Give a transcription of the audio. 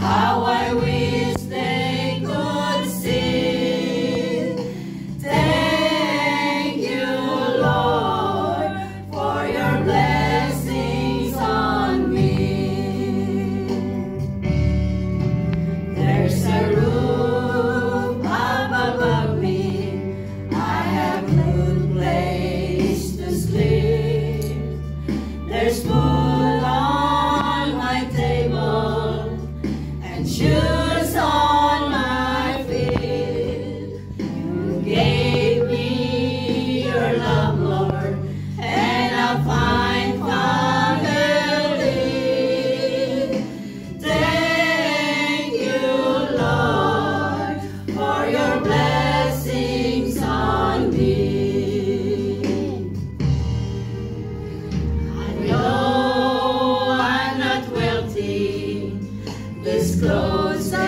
How I wish they could see. Thank you, Lord, for your blessings on me. There's a roof up above me. I have place to sleep. There's food and shoes on my feet. You gave me your love, clothes